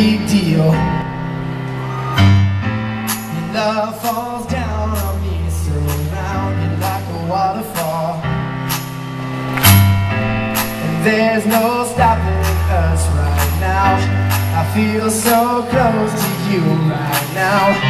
big deal. Your love falls down on me, Surrounded like a waterfall. And there's no stopping us right now. I feel so close to you right now.